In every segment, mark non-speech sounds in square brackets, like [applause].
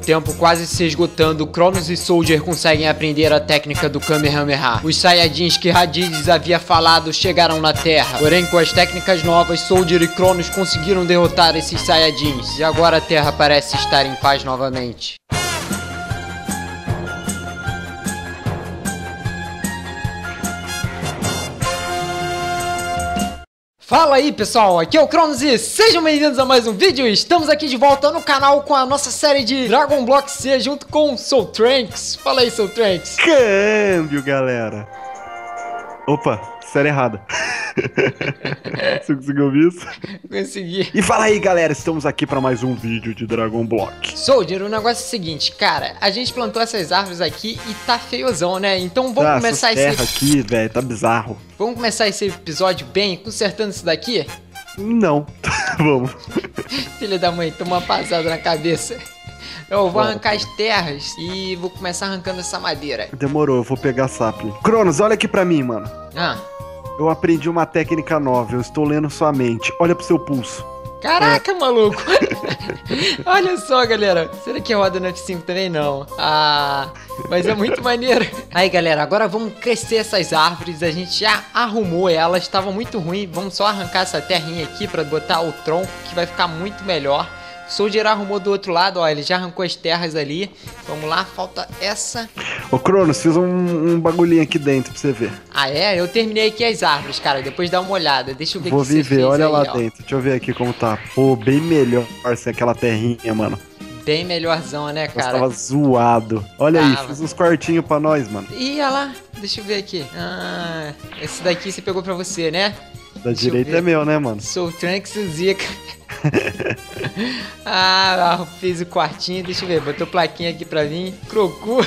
tempo quase se esgotando, Cronos e Soldier conseguem aprender a técnica do Kamehameha. Os Saiyajins que Raditz havia falado chegaram na Terra. Porém, com as técnicas novas, Soldier e Cronos conseguiram derrotar esses Saiyajins. E agora a Terra parece estar em paz novamente. Fala aí pessoal, aqui é o Cronos e sejam bem-vindos a mais um vídeo. Estamos aqui de volta no canal com a nossa série de Dragon Block C junto com Soul Tranks Fala aí Soul Tranks Câmbio galera. Opa, série errada [laughs] Você conseguiu ouvir isso? Consegui E fala aí galera, estamos aqui para mais um vídeo de Dragon Block Soldier, o negócio é o seguinte, cara A gente plantou essas árvores aqui e tá feiozão, né? Então vamos ah, começar esse... terra aqui, velho, tá bizarro Vamos começar esse episódio bem, consertando isso daqui? Não, [laughs] vamos Filha da mãe, toma uma passada na cabeça eu vou arrancar as terras e vou começar arrancando essa madeira. Demorou, eu vou pegar sapling. Cronos, olha aqui pra mim, mano. Ah. Eu aprendi uma técnica nova, eu estou lendo sua mente. Olha pro seu pulso. Caraca, é. maluco! [laughs] Olha só, galera. Será que roda no F5 também? Não. Ah, mas é muito maneiro. [laughs] Aí, galera, agora vamos crescer essas árvores. A gente já arrumou elas, estavam muito ruim. Vamos só arrancar essa terrinha aqui para botar o tronco, que vai ficar muito melhor. Soldier arrumou do outro lado, ó, ele já arrancou as terras ali. Vamos lá, falta essa. Ô Cronos, fiz um, um bagulhinho aqui dentro pra você ver. Ah, é? Eu terminei aqui as árvores, cara. Depois dá uma olhada. Deixa eu ver Vou que ver, olha aí, lá ó. dentro. Deixa eu ver aqui como tá. Pô, bem melhor sem aquela terrinha, mano. Bem melhorzão, né, cara? Eu tava zoado. Olha tava. aí, fiz uns quartinhos pra nós, mano. Ih, olha lá. Deixa eu ver aqui. Ah, esse daqui você pegou pra você, né? Da Deixa direita é meu, né, mano? Sou Trunks e Zika. [laughs] ah, fiz o quartinho, deixa eu ver, botou plaquinha aqui pra mim. Crocu.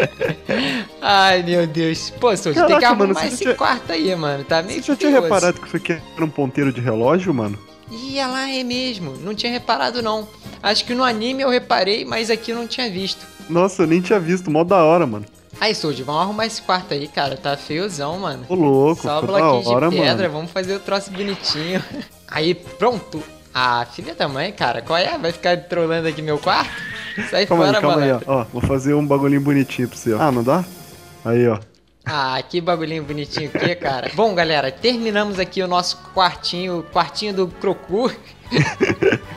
[laughs] Ai, meu Deus. Pô, Souza, Caraca, tem que arrumar mano, esse tinha... quarto aí, mano. Tá meio Você já tinha reparado que isso aqui era um ponteiro de relógio, mano? Ih, lá é mesmo. Não tinha reparado, não. Acho que no anime eu reparei, mas aqui eu não tinha visto. Nossa, eu nem tinha visto. Mó da hora, mano. Aí, Soji, vamos arrumar esse quarto aí, cara. Tá feiozão, mano. Ô, louco. Só bloquinho de pedra. Mano. Vamos fazer o troço bonitinho. [laughs] Aí, pronto. Ah, filha da mãe, cara, qual é? Vai ficar trolando aqui meu quarto? Sai calma fora, aí, calma aí, ó. ó. Vou fazer um bagulhinho bonitinho pra você, ó. Ah, não dá? Aí, ó. Ah, que bagulhinho bonitinho aqui, cara. [laughs] Bom, galera, terminamos aqui o nosso quartinho, quartinho do Crocu. [laughs]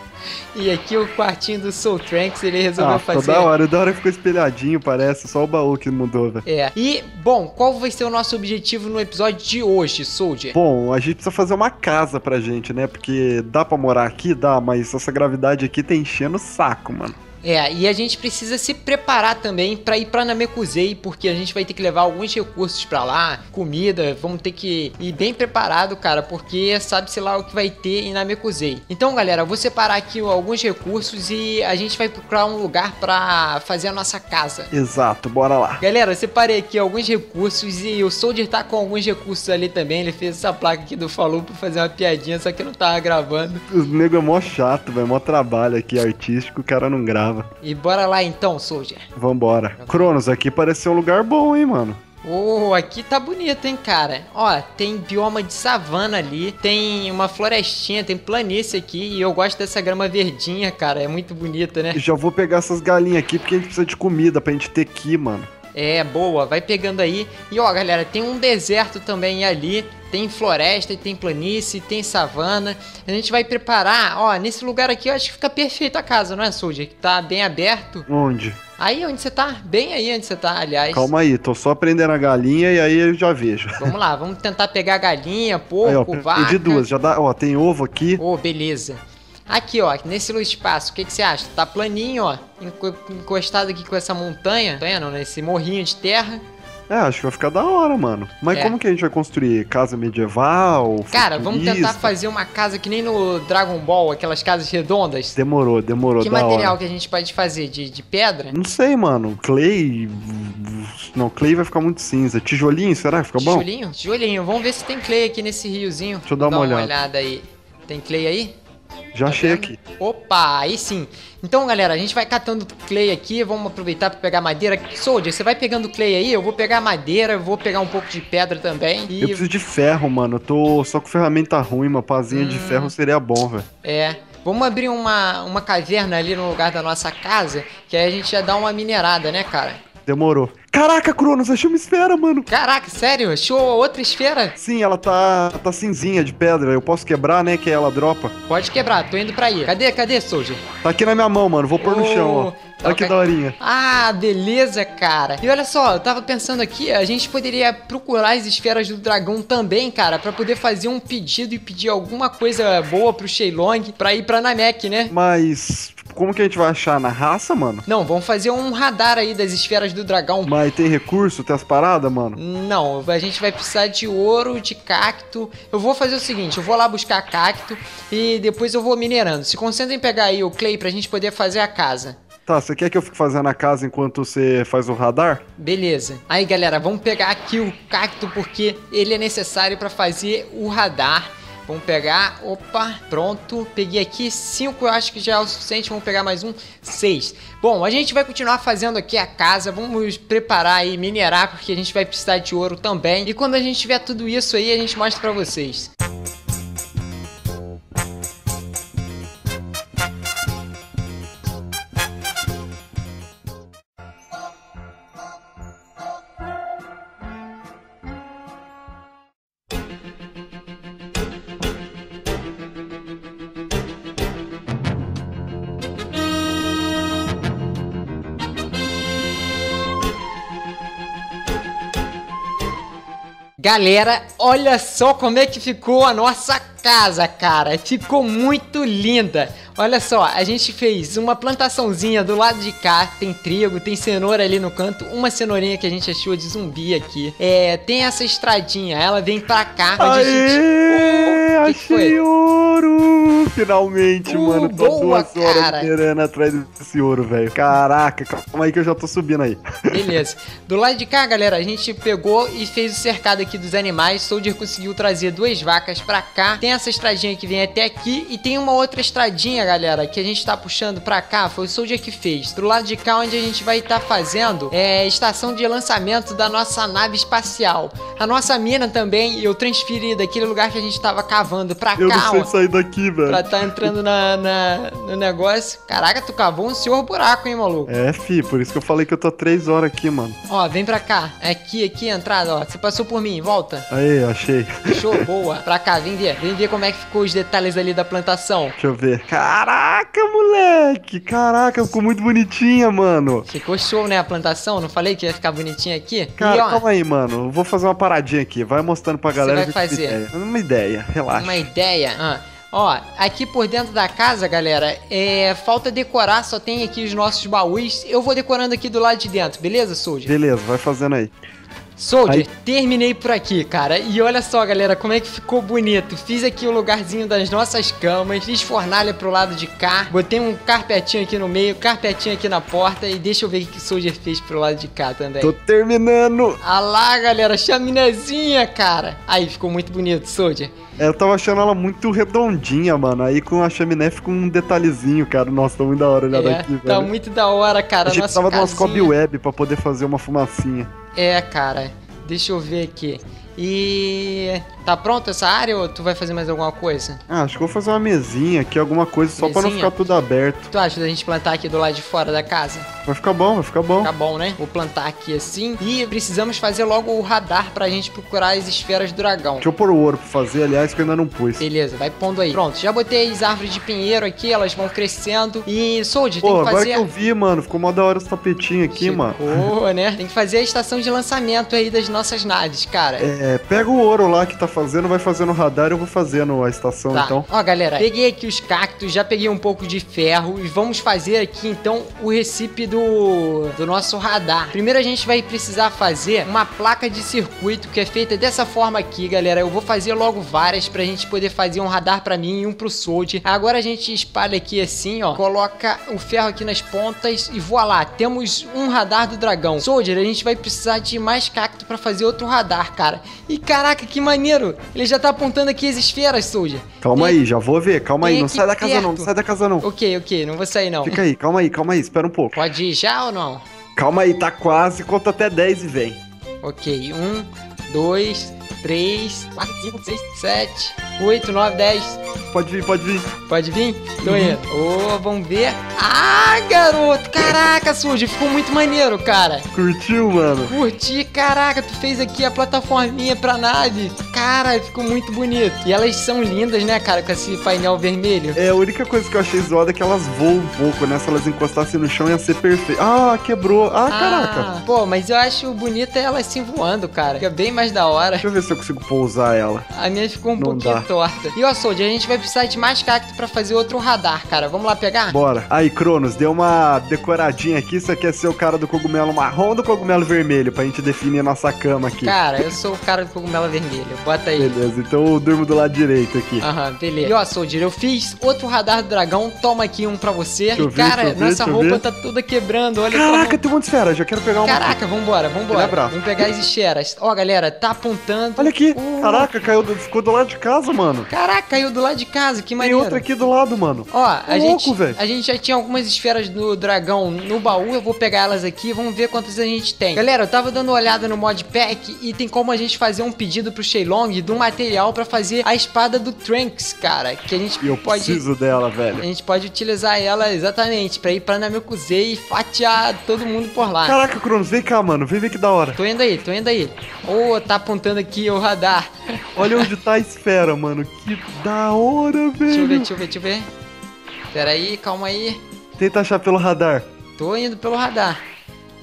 E aqui o quartinho do Soul Tranks, ele resolveu ah, fazer. Da hora, da hora ficou espelhadinho, parece, só o baú que mudou, velho. É. E, bom, qual vai ser o nosso objetivo no episódio de hoje, Soldier? Bom, a gente precisa fazer uma casa pra gente, né? Porque dá pra morar aqui? Dá, mas essa gravidade aqui tá enchendo o saco, mano. É, e a gente precisa se preparar também para ir para Namekusei, porque a gente vai ter que levar alguns recursos para lá, comida, vamos ter que ir bem preparado, cara, porque sabe-se lá o que vai ter em Namekusei. Então, galera, eu vou separar aqui alguns recursos e a gente vai procurar um lugar para fazer a nossa casa. Exato, bora lá. Galera, eu separei aqui alguns recursos e o Soldier tá com alguns recursos ali também, ele fez essa placa aqui do Falou pra fazer uma piadinha, só que eu não tava gravando. Os nego é mó chato, velho, mó trabalho aqui artístico, o cara não grava. E bora lá então, Soldier. Vambora. Cronos, aqui parece ser um lugar bom, hein, mano. Oh, aqui tá bonito, hein, cara? Ó, tem bioma de savana ali, tem uma florestinha, tem planície aqui e eu gosto dessa grama verdinha, cara, é muito bonita, né? Já vou pegar essas galinhas aqui porque a gente precisa de comida pra gente ter aqui, mano. É, boa, vai pegando aí. E ó, galera, tem um deserto também ali. Tem floresta, tem planície, tem savana. A gente vai preparar, ó, nesse lugar aqui eu acho que fica perfeita a casa, não é, Soldier? Que tá bem aberto. Onde? Aí onde você tá? Bem aí onde você tá, aliás. Calma aí, tô só prendendo a galinha e aí eu já vejo. Vamos lá, vamos tentar pegar a galinha, porco, aí, ó, vaca. de duas, já dá, ó, tem ovo aqui. Ô, oh, beleza. Aqui, ó, nesse espaço, o que, que você acha? Tá planinho, ó, encostado aqui com essa montanha, montanha não, nesse morrinho de terra. É, acho que vai ficar da hora, mano. Mas é. como que a gente vai construir? Casa medieval? Cara, vamos tentar fazer uma casa que nem no Dragon Ball, aquelas casas redondas. Demorou, demorou. Que material hora. que a gente pode fazer? De, de pedra? Não sei, mano. Clay. Não, clay vai ficar muito cinza. Tijolinho, será que fica bom? Tijolinho? Tijolinho. Vamos ver se tem clay aqui nesse riozinho. Deixa eu dar, uma, olhada. uma olhada aí. Tem clay aí? Já tá achei vendo? aqui. Opa, aí sim. Então, galera, a gente vai catando clay aqui, vamos aproveitar para pegar madeira. Soldier, você vai pegando clay aí, eu vou pegar madeira, vou pegar um pouco de pedra também. E... Eu preciso de ferro, mano. Eu tô só com ferramenta ruim, uma pazinha hum... de ferro seria bom, velho. É. Vamos abrir uma, uma caverna ali no lugar da nossa casa, que aí a gente já dá uma minerada, né, cara? Demorou. Caraca, Cronos, achei uma esfera, mano. Caraca, sério? Achou outra esfera? Sim, ela tá, tá cinzinha de pedra. Eu posso quebrar, né? Que ela dropa. Pode quebrar, tô indo pra aí. Cadê, cadê, Soldier? Tá aqui na minha mão, mano. Vou pôr no Ô, chão, ó. Olha que daorinha. Ah, beleza, cara. E olha só, eu tava pensando aqui, a gente poderia procurar as esferas do dragão também, cara, pra poder fazer um pedido e pedir alguma coisa boa pro Shenlong pra ir pra Namek, né? Mas, tipo, como que a gente vai achar? Na raça, mano? Não, vamos fazer um radar aí das esferas do dragão. Mas tem recurso, tem as paradas, mano? Não, a gente vai precisar de ouro, de cacto. Eu vou fazer o seguinte, eu vou lá buscar cacto e depois eu vou minerando. Se concentra em pegar aí o clay pra gente poder fazer a casa. Tá, você quer que eu fique fazendo a casa enquanto você faz o radar? Beleza. Aí, galera, vamos pegar aqui o cacto porque ele é necessário para fazer o radar. Vamos pegar, opa, pronto. Peguei aqui cinco, eu acho que já é o suficiente. Vamos pegar mais um, seis. Bom, a gente vai continuar fazendo aqui a casa. Vamos preparar e minerar porque a gente vai precisar de ouro também. E quando a gente tiver tudo isso aí, a gente mostra para vocês. Galera, olha só como é que ficou a nossa casa, cara. Ficou muito linda. Olha só, a gente fez uma plantaçãozinha do lado de cá. Tem trigo, tem cenoura ali no canto. Uma cenourinha que a gente achou de zumbi aqui. É, tem essa estradinha. Ela vem pra cá. onde a gente... Oh? Achei ouro! Finalmente, Uh, mano. Tô boa, duas horas cara. minerando atrás desse ouro, velho. Caraca, calma aí que eu já tô subindo aí. Beleza. Do lado de cá, galera, a gente pegou e fez o cercado aqui dos animais. Soldier conseguiu trazer duas vacas pra cá. Tem essa estradinha que vem até aqui. E tem uma outra estradinha, galera, que a gente tá puxando pra cá. Foi o Soldier que fez. Do lado de cá, onde a gente vai estar fazendo é estação de lançamento da nossa nave espacial. A nossa mina também, eu transferi daquele lugar que a gente tava cavando pra Eu cá, não sei ó. sair daqui, velho. Pra tá entrando na, na- no negócio. Caraca, tu cavou um senhor buraco, hein, maluco? É, fi, por isso que eu falei que eu tô três horas aqui, mano. Ó, vem pra cá. Aqui, aqui, a entrada, ó. Você passou por mim, volta. Aí, achei. Show, [laughs] boa. Pra cá, vem ver. Vem ver como é que ficou os detalhes ali da plantação. Deixa eu ver. Caraca, moleque! Caraca, ficou muito bonitinha, mano. Ficou show, né, a plantação? Não falei que ia ficar bonitinho aqui? Cara, e, ó, calma aí, mano. Eu vou fazer uma paradinha aqui. Vai mostrando pra Você galera. vai ver uma fazer? ideia. Uma ideia, relaxa. Uma ideia. Ah, Ó, aqui por dentro da casa, galera, é, falta decorar, só tem aqui os nossos baús. Eu vou decorando aqui do lado de dentro, beleza, Soldier? Beleza, vai fazendo aí. Soldier, Aí- terminei por aqui, cara. E olha só, galera, como é que ficou bonito. Fiz aqui o lugarzinho das nossas camas, fiz fornalha pro lado de cá, botei um carpetinho aqui no meio, carpetinho aqui na porta e deixa eu ver o que o Soldier fez pro lado de cá também. Tô terminando. Ah lá, galera, chaminézinha, cara. Aí, ficou muito bonito, Soldier. É, eu tava achando ela muito redondinha, mano. Aí com a chaminé fica um detalhezinho, cara. Nossa, tá muito da hora olhar É, daqui, tá velho. muito da hora, cara. a gente nossa precisava de umas cobweb pra poder fazer uma fumacinha. É, cara. Deixa eu ver aqui. E. Tá pronto essa área ou tu vai fazer mais alguma coisa? Ah, acho que eu vou fazer uma mesinha aqui, alguma coisa, só pra não ficar tudo aberto. Tu acha da gente plantar aqui do lado de fora da casa? Vai ficar bom, vai ficar bom. Tá bom, né? Vou plantar aqui assim. E precisamos fazer logo o radar pra gente procurar as esferas do dragão. Deixa eu pôr o ouro pra fazer, aliás, que eu ainda não pus. Beleza, vai pondo aí. Pronto, já botei as árvores de pinheiro aqui, elas vão crescendo. E, Soldier, tem que agora fazer. que eu vi, mano, ficou mó da hora os tapetinhos aqui, mano. Ficou, né? Tem que fazer a estação de lançamento aí das nossas naves, cara. É, pega o ouro lá que tá fazendo, vai fazendo o radar, eu vou fazendo a estação, Tá. então. Ó, galera, peguei aqui os cactos, já peguei um pouco de ferro e vamos fazer aqui então o recipe do, do nosso radar. Primeiro a gente vai precisar fazer uma placa de circuito que é feita dessa forma aqui, galera. Eu vou fazer logo várias pra gente poder fazer um radar pra mim e um pro Soldier. Agora a gente espalha aqui assim, ó, coloca o ferro aqui nas pontas e voa lá. Temos um radar do dragão. Soldier, a gente vai precisar de mais cacto pra fazer outro radar, cara. E caraca, que maneiro! Ele já tá apontando aqui as esferas, Soldier. Calma Tem- aí, já vou ver, calma aí, não sai da casa não, perto. não sai da casa não. Ok, ok, não vou sair não. Fica aí, calma aí, calma aí, espera um pouco. Pode ir já ou não? Calma aí, tá quase, conta até 10 e vem. Ok, um, dois, três, quatro, cinco, seis, sete, oito, nove, dez. pode vir, pode vir. Pode vir? Tô indo. Ô, vamos ver. Ah, garoto! Caraca, Suji, ficou muito maneiro, cara. Curtiu, mano? Curti, caraca, tu fez aqui a plataforminha pra nave. Cara, ficou muito bonito. E elas são lindas, né, cara, com esse painel vermelho. É, a única coisa que eu achei zoada é que elas voam um pouco, né? Se elas encostassem no chão ia ser perfeito. Ah, quebrou. Ah, caraca. Pô, mas eu acho bonito é elas assim voando, cara. Fica bem mais da hora. Deixa eu ver se eu consigo pousar ela. A minha ficou um Não pouquinho dá. torta. E ó, Soldier, a gente vai precisar de mais cacto pra fazer outro radar, cara. Vamos lá pegar? Bora. Aí, Cronos, deu uma decoradinha aqui. Isso aqui é ser o cara do cogumelo marrom ou do cogumelo vermelho, pra gente definir a nossa cama aqui. Cara, eu sou o cara do cogumelo vermelho. Bota aí. Beleza, então eu durmo do lado direito aqui. Aham, beleza. E ó, Soldier, eu fiz outro radar do dragão. Toma aqui um pra você. Deixa E, ver, cara, ver, nossa roupa ver. tá toda quebrando. Olha Caraca, como... tem um monte de esfera. Já quero pegar uma. Caraca, vambora, vambora. Vamos pegar as esferas. Ó, galera, tá apontando. Olha aqui. Uh, Caraca, caiu do, ficou do lado de casa, mano. Caraca, caiu do lado de casa, que Tem maneiro. outra aqui do lado, mano. Ó, a gente, louco, velho. a gente já tinha algumas esferas do dragão no baú, eu vou pegar elas aqui, vamos ver quantas a gente tem. Galera, eu tava dando uma olhada no modpack e tem como a gente fazer um pedido pro Shenlong do material pra fazer a espada do Trunks, cara, que a gente eu pode preciso dela, a velho. gente pode utilizar ela exatamente pra ir pra Namekusei e fatiar todo mundo por lá. Caraca, Cronos, vem cá, mano. Vem ver que da hora. Tô indo aí, tô indo aí. Ô, tá apontando aqui o radar. Olha onde tá a esfera, mano. Que da hora, velho. Deixa eu ver, deixa eu ver, deixa eu ver. Pera aí, calma aí. Tenta achar pelo radar. Tô indo pelo radar.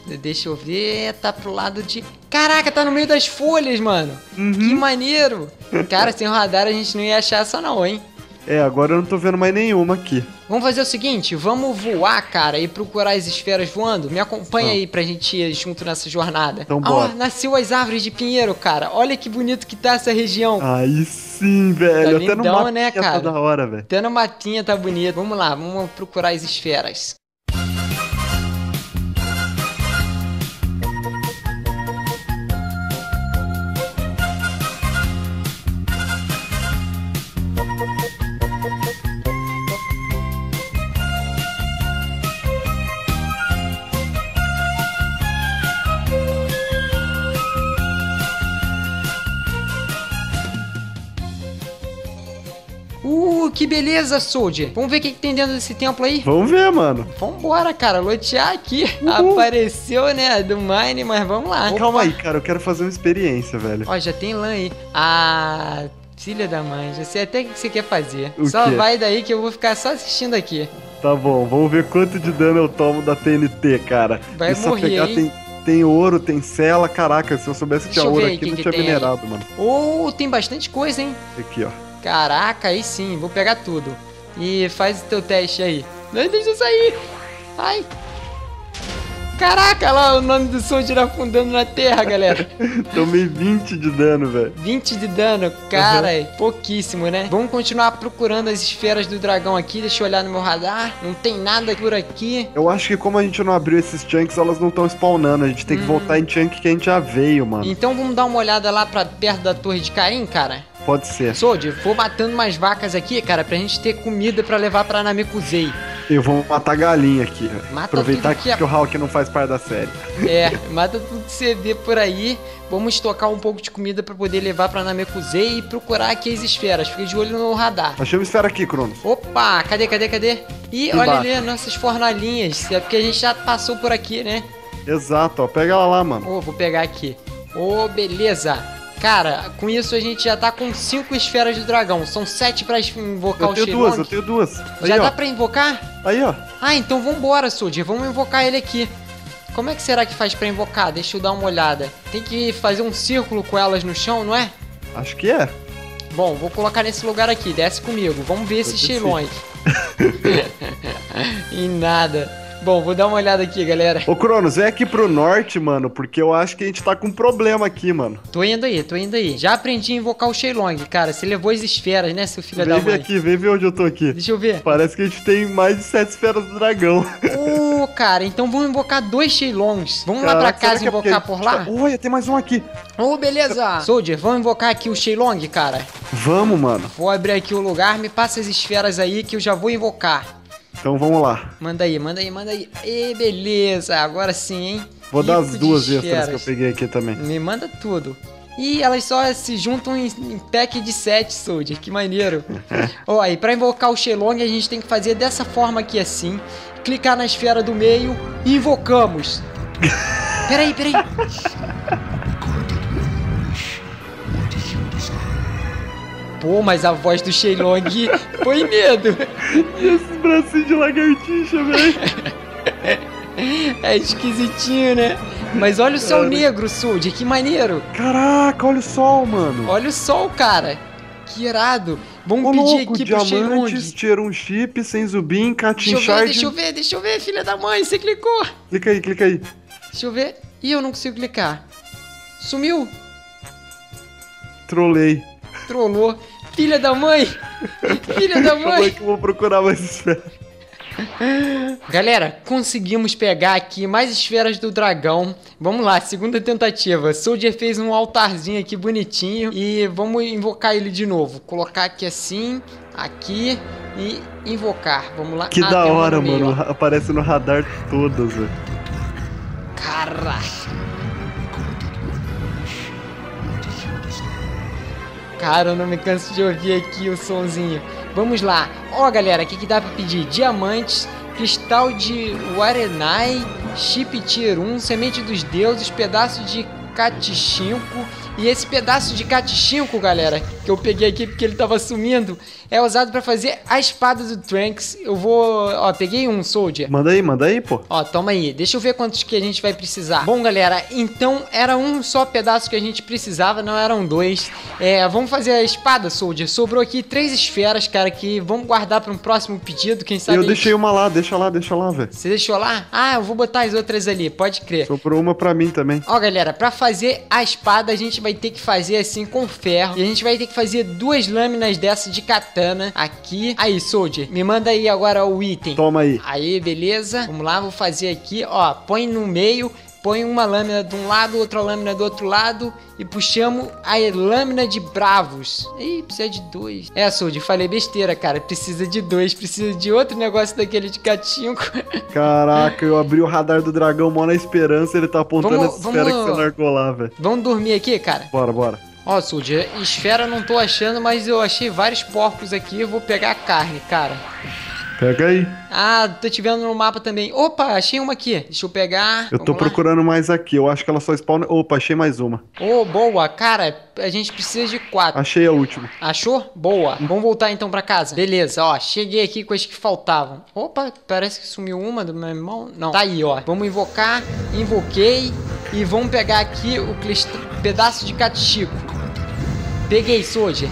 Deixa eu ver, tá pro lado de. Caraca, tá no meio das folhas, mano. Uhum. Que maneiro. Cara, sem o radar a gente não ia achar essa não, hein? É, agora eu não tô vendo mais nenhuma aqui. Vamos fazer o seguinte, vamos voar, cara, e procurar as esferas voando. Me acompanha Ah. aí pra gente ir junto nessa jornada. Então Ah, bora. nasceu as árvores de pinheiro, cara. Olha que bonito que tá essa região. Aí sim, velho. Tá Até no lindão, mapa né, tá cara? da hora, velho. Até no matinha tá bonito. Vamos lá, vamos procurar as esferas. Que beleza, Soldier. Vamos ver o que, que tem dentro desse templo aí? Vamos ver, mano. Vambora, cara, lotear aqui. Uhul. Apareceu, né, do Mine, mas vamos lá. Calma aí, cara. Eu quero fazer uma experiência, velho. Ó, já tem lã aí. Ah, filha da mãe, já sei até o que você quer fazer. O só quê? vai daí que eu vou ficar só assistindo aqui. Tá bom, vamos ver quanto de dano eu tomo da TNT, cara. Vai só morrer, pegar, hein? tem, tem ouro, tem cela. Caraca, se eu soubesse que tinha ouro aqui, que não que tinha tem aí. minerado, mano. Oh, tem bastante coisa, hein? Aqui, ó. Caraca, aí sim, vou pegar tudo. E faz o teu teste aí. Não deixa eu sair. Ai. Caraca, lá o nome do Soldier afundando na terra, galera. [laughs] Tomei 20 de dano, velho. 20 de dano, cara, é pouquíssimo, né? Vamos continuar procurando as esferas do dragão aqui. Deixa eu olhar no meu radar. Não tem nada por aqui. Eu acho que como a gente não abriu esses chunks, elas não estão spawnando. A gente tem que Hum. voltar em chunk que a gente já veio, mano. Então vamos dar uma olhada lá pra perto da torre de Caim, cara? Pode ser. Soldier, vou matando umas vacas aqui, cara, pra gente ter comida pra levar pra Namekusei. Eu vou matar galinha aqui. Mata Aproveitar que é- que o Hulk não faz parte da série. É, mata tudo que você vê por aí. Vamos estocar um pouco de comida pra poder levar pra Namekusei e procurar aqui as esferas. Fica de olho no radar. Achei uma esfera aqui, Cronos. Opa, cadê, cadê, cadê? Ih, olha ali, nossas fornalhinhas. É porque a gente já passou por aqui, né? Exato, ó. Pega ela lá, mano. Ô, vou pegar aqui. Ô, beleza. Cara, com isso a gente já tá com cinco esferas do dragão. São sete pra invocar Eu o tenho Shenlong. duas, eu tenho duas. Aí, Já ó. dá pra invocar? Aí, ó. Ah, então vambora, Soldier. Vamos invocar ele aqui. Como é que será que faz pra invocar? Deixa eu dar uma olhada. Tem que fazer um círculo com elas no chão, não é? Acho que é. Bom, vou colocar nesse lugar aqui. Desce comigo. Vamos ver esse descer. Shenlong. [laughs] [laughs] e nada. Bom, vou dar uma olhada aqui, galera. Ô, Cronos, vem aqui pro norte, mano, porque eu acho que a gente tá com um problema aqui, mano. Tô indo aí, tô indo aí. Já aprendi a invocar o Shenlong, cara. Você levou as esferas, né, seu filho da Vem ver mãe? aqui, vem ver onde eu tô aqui. Deixa eu ver. Parece que a gente tem mais de sete esferas do dragão. Ô, cara, então vamos invocar dois Shenlongs. Vamos lá pra Caraca, casa é invocar a por lá? tá- Olha, tem mais um aqui. Ô, beleza. Soldier, vamos invocar aqui o Shenlong, cara. Vamos, mano. Vou abrir aqui o lugar, me passa as esferas aí que eu já vou invocar. Então vamos lá. Manda aí, manda aí, manda aí. E beleza, agora sim, hein? Vou dar as duas extras que eu peguei aqui também. Me manda tudo. E elas só se juntam em, em pack de 7, Soldier. Que maneiro. [laughs] Ó, e pra invocar o Shenlong, a gente tem que fazer dessa forma aqui, assim. Clicar na esfera do meio e invocamos. [laughs] Peraí, peraí. Pô, mas a voz do Shenlong foi medo. E esses bracinhos de lagartixa, velho? [laughs] É esquisitinho, né? Mas olha o céu negro, Soldier, que maneiro. Caraca, olha o sol, mano. Olha o sol, cara. Que irado. Vamos Ô, pedir louco, aqui pro diamantes, tier um chip, sem zubim, Deixa catin shard. deixa eu ver, deixa eu ver, filha da mãe, você clicou. Clica aí, clica aí. Deixa eu ver. Ih, eu não consigo clicar. Sumiu. Trolei. Trollou. Filha da mãe. Filha da Calma aí mãe. que eu vou procurar mais esfera. Galera, conseguimos pegar aqui mais esferas do dragão. Vamos lá, segunda tentativa. Soldier fez um altarzinho aqui bonitinho. E vamos invocar ele de novo. Colocar aqui assim, aqui e invocar. Vamos lá. Que Ah, da hora, mano. Aparece no radar todas, velho. Caraca. Cara, eu não me canso de ouvir aqui o sonzinho. Vamos lá. Ó, galera, o que, que dá pra pedir? Diamantes, cristal de Warenai, chip tier 1, semente dos deuses, pedaço de Catichinco. E esse pedaço de Catichinco, galera, que eu peguei aqui porque ele tava sumindo, é usado pra fazer a espada do Trunks. Eu vou... Ó, peguei um, Soldier. Manda aí, manda aí, pô. Ó, toma aí. Deixa eu ver quantos que a gente vai precisar. Bom, galera, então era um só pedaço que a gente precisava, não eram dois. É, vamos fazer a espada, Soldier. Sobrou aqui três esferas, cara, que vamos guardar para um próximo pedido, quem sabe... Eu gente- deixei uma lá, deixa lá, deixa lá, velho. Você deixou lá? Ah, eu vou botar as outras ali, pode crer. Sobrou uma pra mim também. Ó, galera, pra fazer a espada a gente vai ter que fazer assim com ferro. E a gente vai ter que fazer duas lâminas dessa de katana aqui. Aí, Soldier, me manda aí agora o item. Toma aí. Aí, beleza. Vamos lá, vou fazer aqui, ó. Põe no meio, põe uma lâmina de um lado, outra lâmina do outro lado e puxamos a lâmina de bravos. Ih, precisa de dois. É, Soldier, falei besteira, cara. Precisa de dois, precisa de outro negócio daquele de catinco. [laughs] Caraca, eu abri o radar do dragão mó na esperança, ele tá apontando Vamos- essa esfera vamos- que você largou lá, velho. Vamos dormir aqui, cara? Bora, bora. Ó, Soldier, esfera não tô achando, mas eu achei vários porcos aqui. Eu vou pegar a carne, cara. Pega aí. Ah, tô te vendo no mapa também. Opa, achei uma aqui. Deixa eu pegar. Eu tô Vamos lá. procurando mais aqui. Eu acho que ela só spawna. Opa, achei mais uma. Ô, boa. Cara, a gente precisa de quatro. Achei a última. Achou? Boa. Vamos voltar então pra casa. Beleza, ó. Cheguei aqui com as que faltavam. Opa, parece que sumiu uma do meu irmão. Não. Tá aí, ó. Vamos invocar. Invoquei. E vamos pegar aqui o clist- pedaço de catichico. Peguei, Soldier.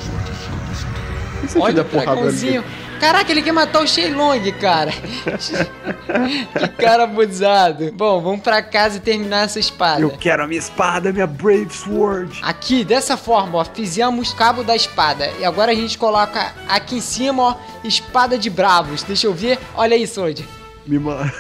Olha o dragãozinho. Caraca, ele quer matar o Shenlong, cara. [laughs] que cara abusado. Bom, vamos pra casa e terminar essa espada. Eu quero a minha espada, minha Brave Sword. Aqui, dessa forma, ó, fizemos cabo da espada. E agora a gente coloca aqui em cima, ó, espada de bravos. Deixa eu ver. Olha aí, Soldier. Me ma...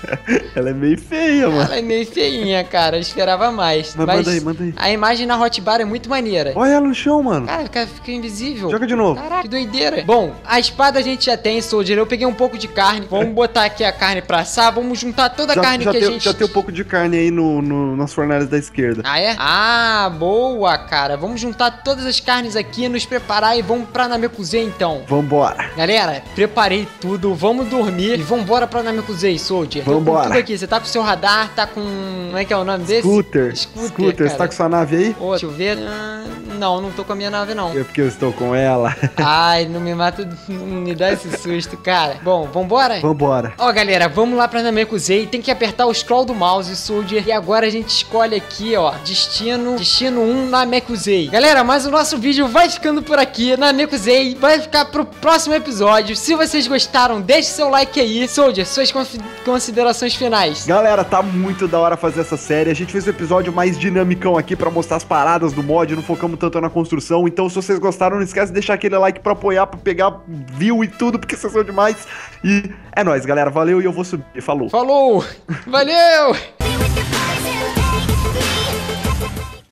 [laughs] ela é meio feia, mano. Ela é meio feinha, cara. Eu esperava mais. Mas manda aí, manda aí. A imagem na hotbar é muito maneira. Olha ela no chão, mano. Cara, fica invisível. Joga de novo. Caraca, que doideira. Bom, a espada a gente já tem, Soldier. Eu peguei um pouco de carne. Vamos botar aqui a carne pra assar. Vamos juntar toda a Já, carne já que tem, a gente... já tem um pouco de carne aí no, no- nas fornalhas da esquerda. Ah, é? Ah, boa, cara. Vamos juntar todas as carnes aqui, nos preparar e vamos pra Namekusei, então. Vambora. Galera, preparei tudo, vamos dormir e vambora pra Namekusei, Soldier. Tô com Vambora. tudo aqui, você tá com o seu radar, tá com... como é que é o nome desse? Scooter. Scooter, Scooter, você tá com sua nave aí? Ô, deixa eu ver. Ah, não, não tô com a minha nave, não. É porque eu estou com ela. [laughs] Ai, não me mata, não me dá esse susto, cara. Bom, vambora? Vambora. Ó, galera, vamos lá pra Namekusei. Tem que apertar o scroll do mouse, Soldier. E agora a gente escolhe aqui, ó, destino, destino 1 Namekusei. Galera, mas o nosso vídeo vai ficando por aqui. Namekusei vai ficar pro próximo episódio. Se vocês gostaram, deixe seu like aí. Soldier, suas confi- considerações finais. Galera, tá muito da hora fazer essa série. A gente fez um episódio mais dinamicão aqui pra mostrar as paradas do mod, não focamos tanto na construção. Então, se vocês gostaram, não esquece de deixar aquele like pra apoiar, pra pegar view e tudo, porque vocês são demais. E é nóis, galera. Valeu e eu vou subir. Falou. Falou! Valeu! [laughs]